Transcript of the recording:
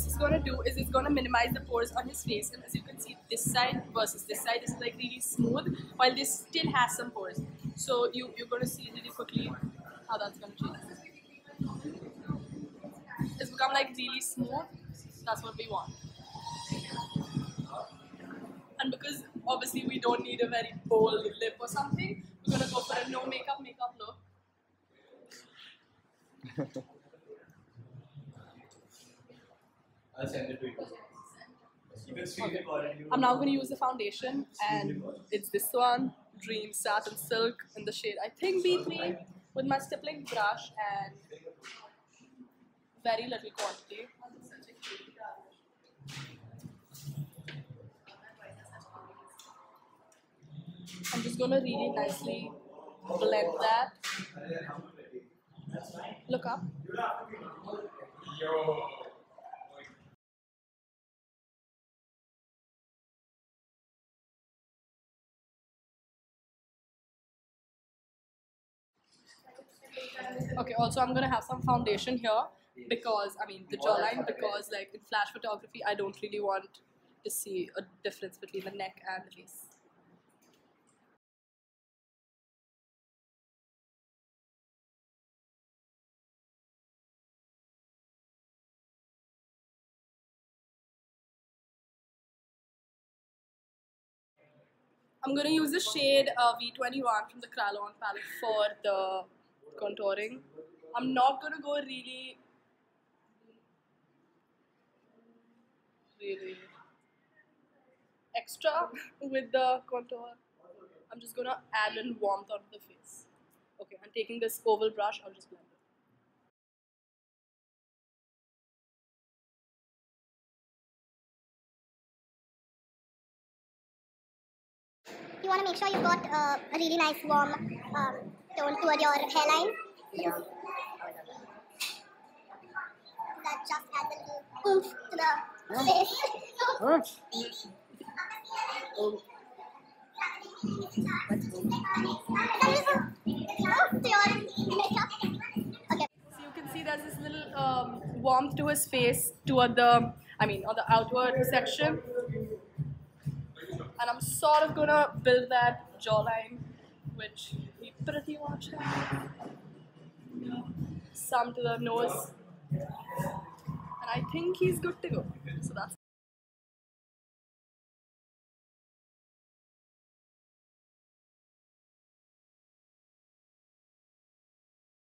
this is going to do is it's going to minimize the pores on his face. And as you can see, this side versus this side is like really smooth, while this still has some pores. So you, you're going to see really quickly how that's going to change. It's become like really smooth. That's what we want. And because obviously we don't need a very bold lip or something, we're going to go for a no makeup makeup look. I'll send it to you. You can see it already. I'm now going to use the foundation, and it's this one, Dream Satin Silk, in the shade I think B3, with my stippling brush and very little quantity. I'm just going to really nicely blend that. Look up. Okay, also I'm gonna have some foundation here because I mean the jawline because like in flash photography I don't really want to see a difference between the neck and the face. I'm gonna use the shade uh, V21 from the Kryolan palette for the contouring. I'm not gonna go really, really extra with the contour. I'm just gonna add a little warmth onto the face. Okay, I'm taking this oval brush, I'll just blend it. You want to make sure you've got uh, a really nice warm um, tone toward your hairline. Yeah. That just adds a little oomph to the face. Your makeup. Okay. So you can see there's this little um, warmth to his face toward the, I mean, on the outward section. And I'm sort of gonna build that jawline, which we pretty much have. Some to the nose. And I think he's good to go. So that's